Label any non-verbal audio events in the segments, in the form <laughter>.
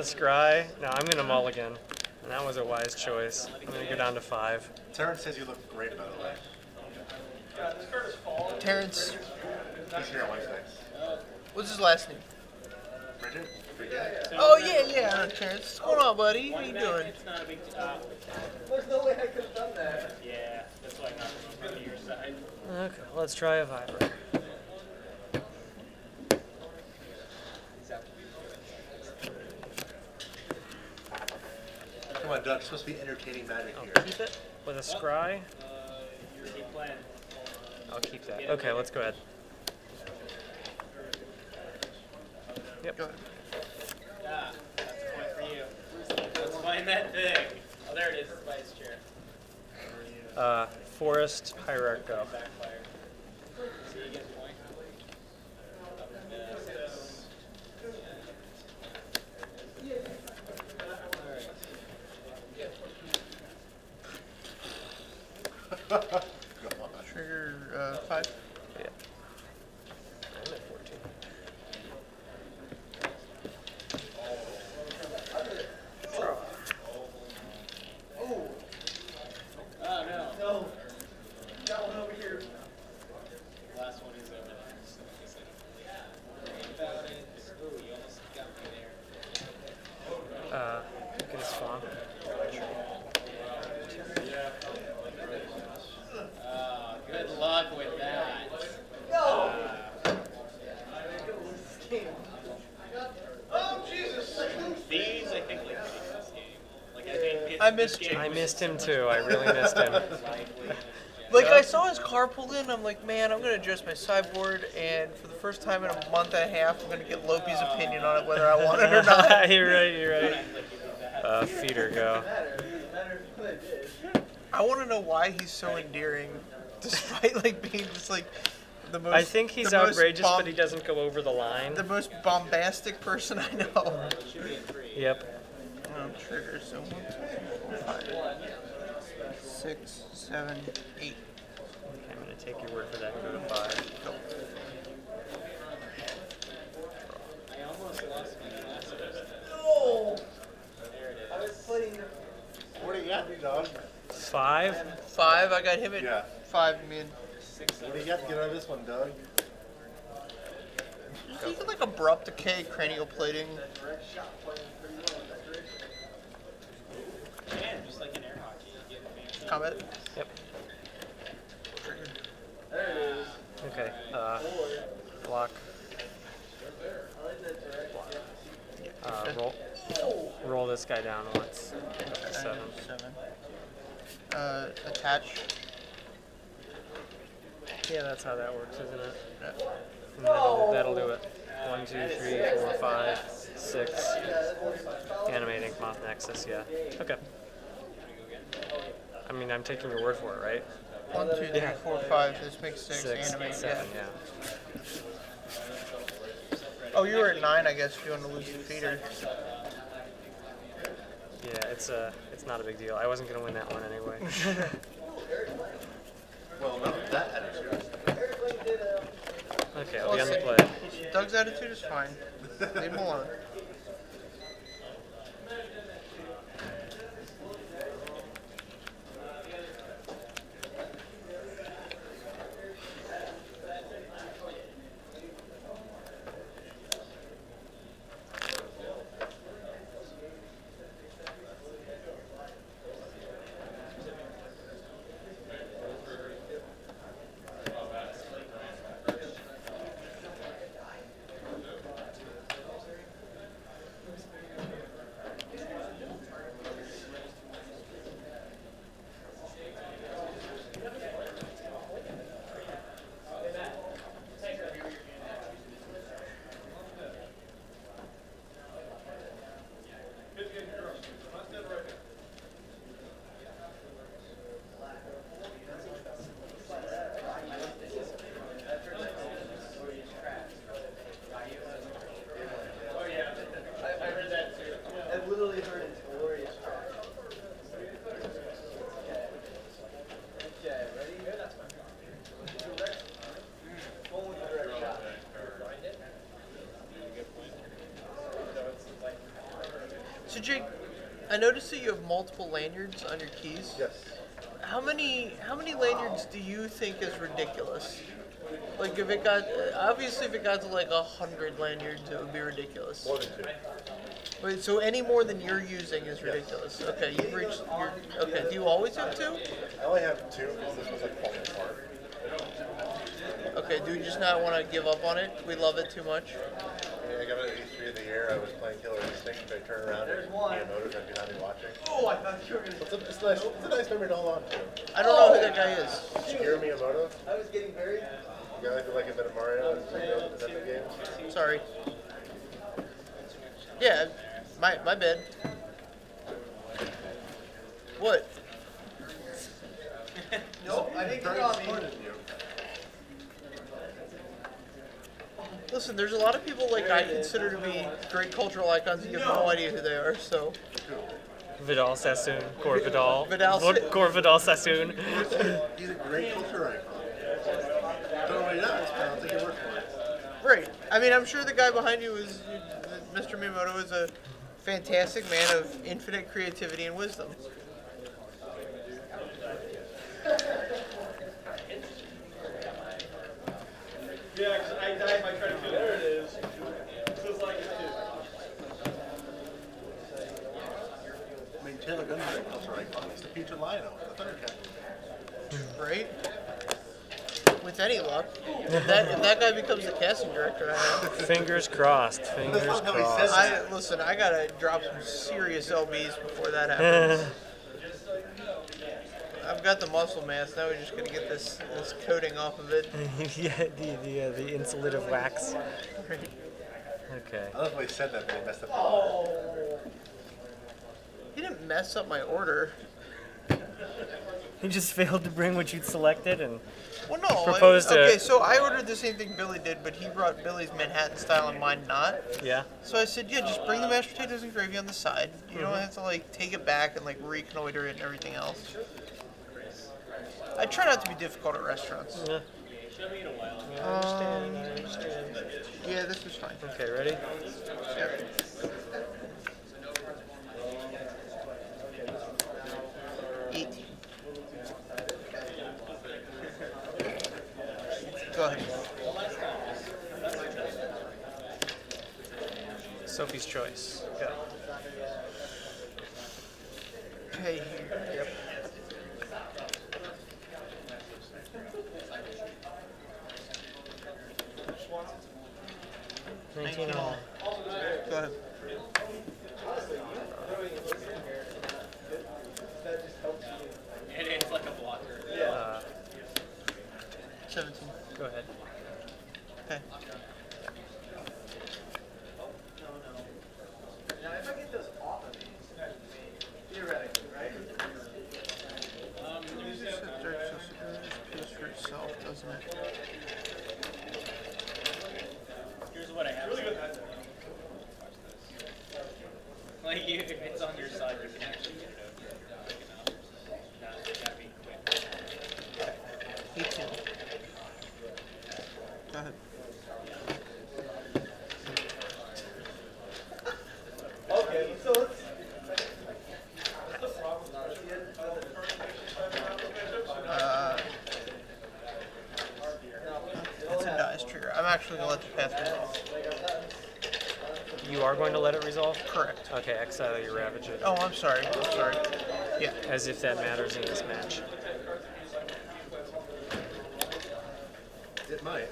The scry. No, I'm gonna mulligan. And that was a wise choice. I'm gonna go down to five. Terrence says you look great, by the way. Terrence, He's here on Wednesday. what's his last name? Bridget? Oh yeah, yeah, I Terrence. What's going on, buddy? How you doing? It's not a big. There's no way I could have done that. Yeah, that's why I'm not in front your side. Okay, let's try a viper. Come on, Doug. It's supposed to be entertaining magic I'll here. keep it with a scry. Keep playing. I'll keep that. Okay, let's go ahead. Yep. Go ahead. Ah, that's a point for you. Let's find that thing. Oh, there it is. It's by his chair. Uh, forest hierarch go. Backfire. So you get a point. Go on. Trigger uh, five. Yeah. I'm at 14. Draw. Oh no. No. Got one over here. Last one is over there. So it's like- Ooh, you almost got me there. Uh, get a spawn. Oh, good luck with that. These, I think, like really this game. Like I think it- I this missed game I missed him too. I really missed him. <laughs> Like I saw his car pull in, I'm like, man, I'm gonna adjust my sideboard, and for the first time in a month and a half, I'm gonna get Lopi's opinion on it, whether I want it or not. <laughs> you're right. You're right. Uh, feeder go. I want to know why he's so endearing, <laughs> despite like being just like the most. I think he's outrageous, but he doesn't go over the line. the most bombastic person I know. Yep. Oh, trigger. So one, two, three, four, five, six, seven, eight. Okay, I'm gonna take your word for that. and Go to five. Go. I almost lost my glasses. No. There it is. I was playing What do you got, Doug? Five. five. I got him at Yeah. five mid. What do you got to get out of this one, Doug? You get like abrupt decay, cranial plating. Man, just like in air hockey, you get fancy. Combat. Yep. Okay. Uh, block. Uh, roll. Roll this guy down once. Seven. Seven. Uh, attach. Yeah, that's how that works, isn't it? Yeah. That'll, that'll do it. One, two, three, four, five, six. Animating Moth Nexus, yeah. Okay. I mean, I'm taking your word for it, right? One, two, three, Yeah. four, five. This makes six. Six, animate. seven, yeah. yeah. Oh, you were at nine, I guess. If you want to lose the feeder. Yeah, it's uh, it's not a big deal. I wasn't gonna win that one anyway. <laughs> Well, not that attitude. Okay, I'll be on the play. Doug's attitude is fine. Leave him alone. Noticed that you have multiple lanyards on your keys. Yes. How many how many lanyards do you think is ridiculous? Like if it got obviously if it got to like a hundred lanyards, it would be ridiculous. More than two. Wait, so any more than you're using is ridiculous. Okay, you've reached your okay. Do you always have two? I only have two because this was like falling apart. Okay, do we just not want to give up on it? We love it too much. Yeah, I got it at E3 of the year. I was playing Killer Instinct. I turned around and Miyamoto's right behind me watching. Oh, I thought you were gonna. It's a, it's, nice, it's a nice memory to hold on to. I don't know who that guy is. Shigeru Miyamoto, I was getting very. the guy who like invented Mario and Nintendo Nintendo games. Sorry. Yeah, my my bad. What? <laughs> Nope, I didn't get on me. Listen, there's a lot of people like I consider to be great cultural icons. You have no idea who they are. So Vidal Sassoon, Cor Vidal. Vidal What- Sa- Core Vidal Sassoon. He's a great culture icon. Don't know what he does, but I'll take your word for it. right. I mean, I'm sure the guy behind you is Mr. Miyamoto is a fantastic man of infinite creativity and wisdom. Yeah, 'cause I died by trying to do There it is. Feels like it I mean, Taylor Gunn's a great culture icon. He's the future Lion-O, the Thundercat. Right. With any luck, if that if that guy becomes the casting director, I, Fingers crossed. Fingers not how he crossed. I listen. I gotta drop some serious lbs before that happens. <laughs> I've got the muscle mass. Now we're just gonna get this this coating off of it. <laughs> yeah, the the, uh, the insulative wax. Okay. I love the way he said that, but he messed up the order. He didn't mess up my order. He just failed to bring what you'd selected, and Well, no. I- Proposed a- okay, so I ordered the same thing Billy did, but he brought Billy's Manhattan style and mine not. yeah. So I said, yeah, just bring the mashed potatoes and gravy on the side. You don't have to like take it back and like reconnoiter it and everything else. I try not to be difficult at restaurants. Yeah. Um, I understand. I understand. Yeah, this is fine. Okay, ready? Yeah. Eighteen. Go ahead. Sophie's choice. Go. Pay here. Yep. Nineteen all. Go ahead. And it's like a blocker. Uh, Seventeen. go ahead. Okay. Um, This is a dirt, so it just pays for itself, doesn't it? here's what I have. Like, you, if it's on your side, you can actually get it over. Pick it up. Not that being quick. Eighteen. Go ahead. Okay, so let's. Uh, it's a dice trigger. I'm actually gonna let the path resolve. You are going to let it resolve? Correct. Okay, exile your Ravager. Oh, I'm sorry. I'm sorry. Yeah. As if that matters in this match. It might.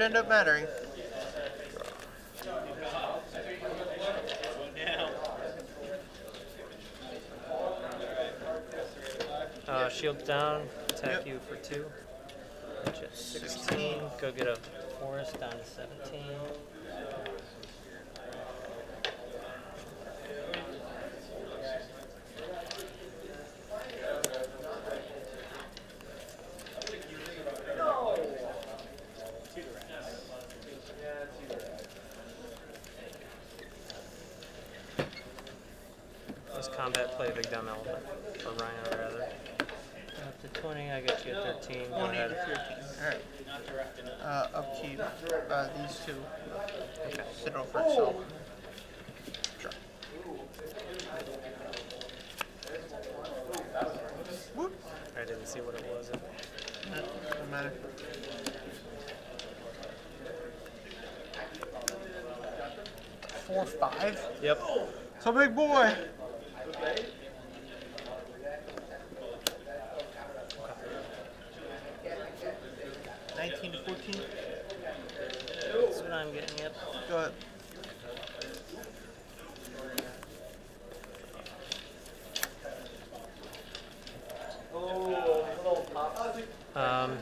Could end up mattering. Uh, shield down, attack Yep. you for two. Match at 16. Go get a forest down to 17. I didn't see what it was. Doesn't matter. Four five. Yep. It's a big boy. Nineteen to fourteen. That's what I'm getting. at. Go ahead. Um,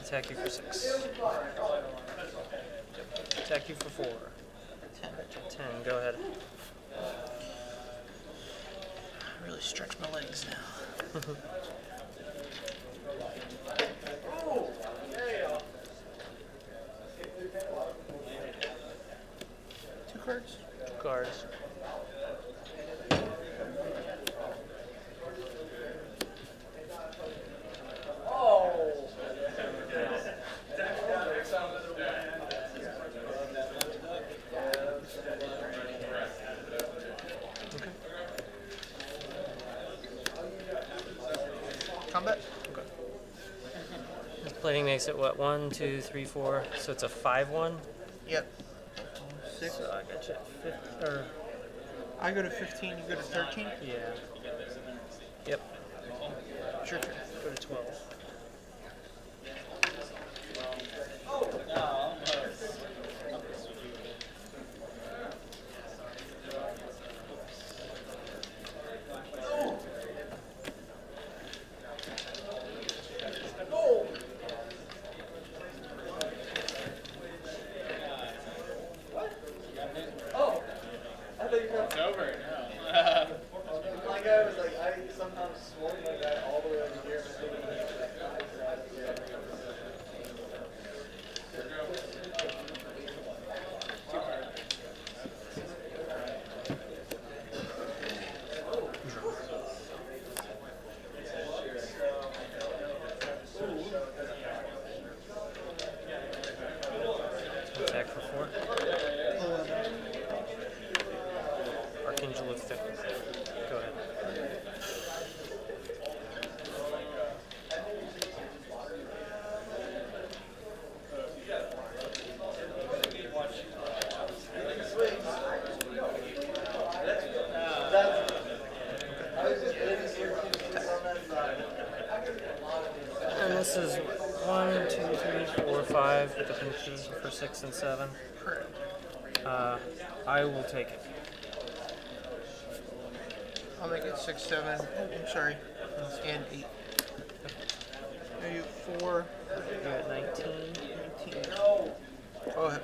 attack you for six. Attack you for four. Ten. Ten. Go ahead. Really stretch my legs now. Two cards. Cards. Okay. Combat. This plating makes it what? One, two, three, four. So it's a five-one. Yep. Six. So I got you fifth, or I go to fifteen. You go to thirteen. yeah. Yep. It's your turn. Go to twelve. It's over. No. My guy was like, I sometimes swung my guy all the way over here. but thinking he was that guy, so I had to get it. Attack for four. Archangel of Thick. Go ahead. I was just waiting here to see on that side. And this is one, two, three, four, five with the pinches for six and seven. Uh, I will take it. I'll make it six, seven. Oh, I'm sorry. And eight. Are you four? You're at 19. 19. Go ahead.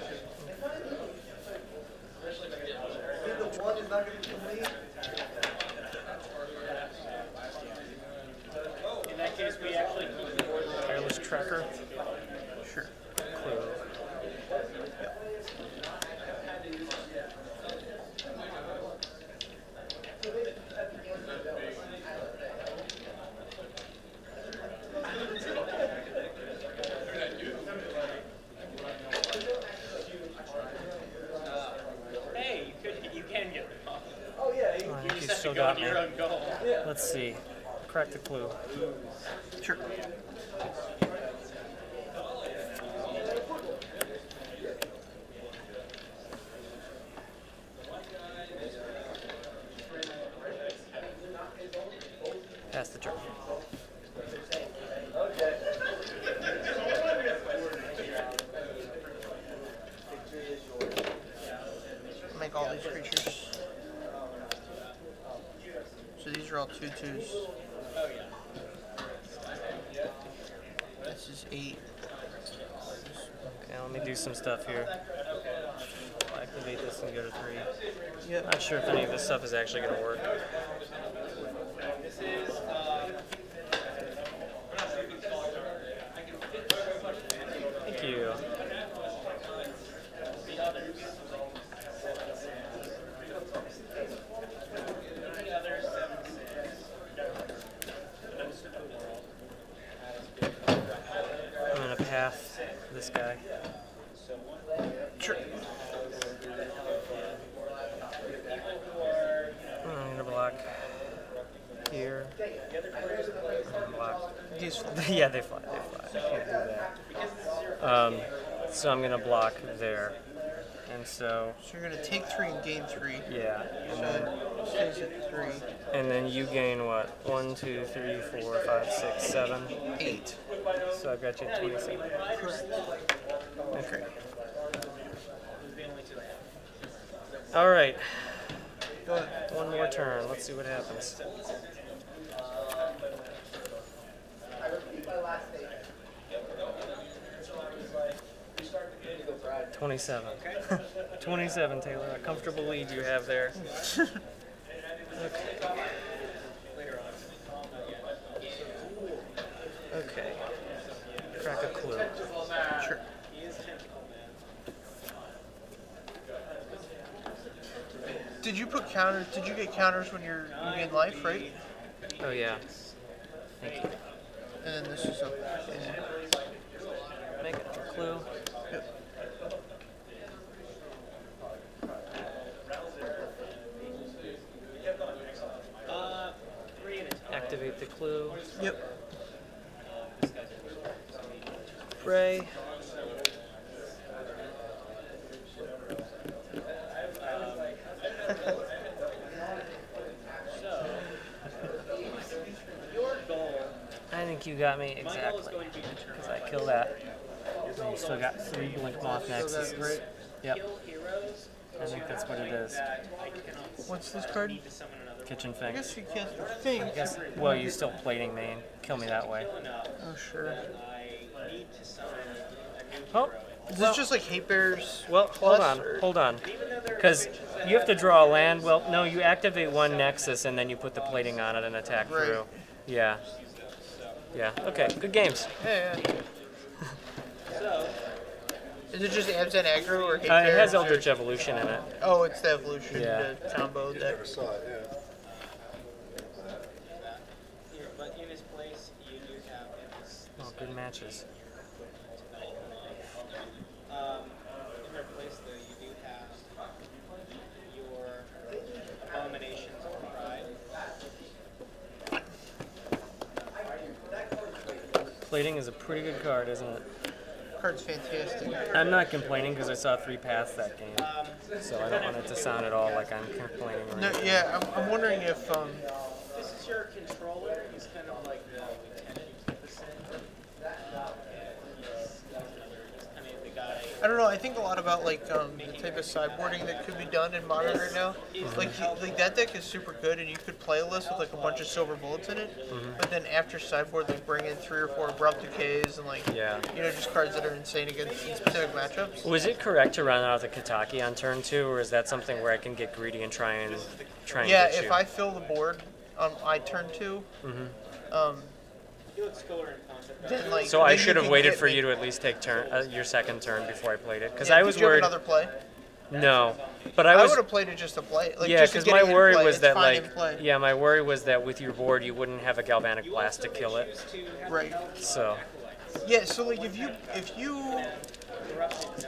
The one is not going to be me. In that case, we actually keep the board. Tireless Tracker. Sure. Clue. Hey, you could, you can get rid of Oh, yeah. he- I You think just you have still got me. your own goal. Let's see. Crack the clue. Sure. Pass the turn. Make all these creatures. So these are all two twos. This is eight. Okay, let me do some stuff here. I'll activate this and go to three. Yep. Not sure if any of this stuff is actually going to work. This is, uh, Thank you. the others. The others, seven, I'm going to path this guy. Sure. Uh, block here. Block. <laughs> Yeah, they fly. They fly. I can't do that. Um, so I'm gonna block there, and so So you're gonna take three and gain three. yeah, and So then stays at three. and then you gain what? One, two, three, four, five, six, seven. Eight. So I've got you at 27. Okay. All right, one more turn. Let's see what happens. Twenty-seven. <laughs> Twenty-seven, Taylor. A comfortable lead you have there. okay. <laughs> Crack a clue. Sure. Did you put counters? Did you get counters when you're you gain life, right? Oh yeah. Thank you. And then this is up. in- Make it a clue. Yep. Uh, three at a time. Activate the clue. Yep. Ray. Your goal, I think you got me my goal is exactly. going to be to Because I kill that. And you still got three blink moth So that's nexuses. Yep. I think that's what it is. that I cannot What's this card? need to summon another Kitchen I guess you can't think. I guess. Well, you still plating main. Kill me that way. Oh sure. I need to summon a new Oh. hero. Is this just like hate bears? Well, hold on, or- hold on. Even though there are Because you have to draw a land. Well, no, you activate one nexus and then you put the plating on it and attack Right. through. Yeah. Yeah. Okay. Good games. Yeah, yeah. So, Is it just Abzan aggro or hate Uh, it has bears, or- Eldritch Evolution in it. Oh, it's the evolution Yeah. the combo Just deck. never saw it, yeah. but in his place, you do have in Oh, good matches. Um, in their place, though, you do have your abominations of pride. Plating is a pretty good card, isn't it? Card's fantastic. I'm not complaining because I saw three paths that game, Um, so I don't want it to sound at all like I'm complaining. Or No, anything. yeah, I'm, I'm wondering if um, this is your controller. He's kind of like the lieutenant of the Sin. Uh, and he's, he's another, he's kind of the guy. I don't know. I think a lot about like um, the type of sideboarding that could be done in modern right now. Like, you- like that deck is super good, and you could play a list with like a bunch of silver bullets in it. But then after sideboard, like bring in three or four abrupt decays and like Yeah. you know just cards that are insane against in specific matchups. Was it correct to run out the Kataki on turn two, or is that something where I can get greedy and try and try and Yeah, if you? I fill the board on I turn 2 um, He looks cooler in concept. like so I should have waited for you to at least take turn uh, your second turn before I played it, because Yeah, I did was worried. another play. No, but I, I would have played it just to play. it, Like, yeah, because my worry play. was that like, yeah, my worry was that with your board you wouldn't have a galvanic blast to kill it. Right. So Yeah, so like if you if you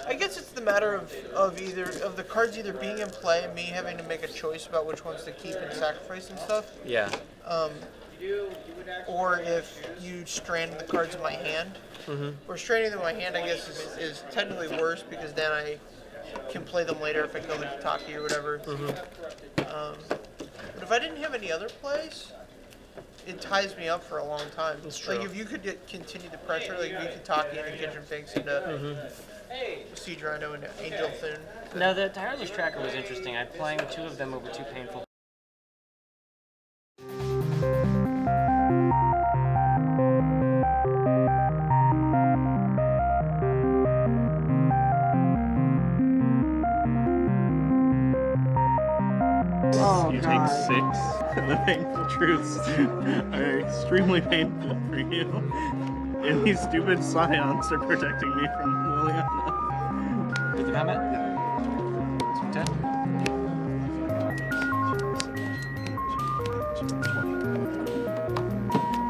I guess it's the matter of, of either of the cards either being in play and me having to make a choice about which ones to keep and sacrifice and stuff, yeah, um, You do, you would actually. or if you strand the cards in my hand. Mm-hmm. Or stranding them in my hand, I guess, is, is technically worse because then I can play them later if I kill the Kataki or whatever. Mm-hmm. Um, but if I didn't have any other plays, it ties me up for a long time. That's true. Like if you could get, continue the pressure, like you Kataki and the Kitchen Finks into Mm-hmm. Hey, Siege Rhino and Angel Thune. No, the tireless tracker was interesting. I'm playing two of them over two painful. Truths are extremely painful for you. And these stupid scions are protecting me from Liliana. Did you comment? Yeah.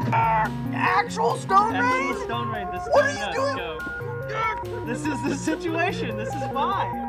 Uh, actual Stone That's the Stone Raid. This What are you doing? Go. This is the situation. This is why.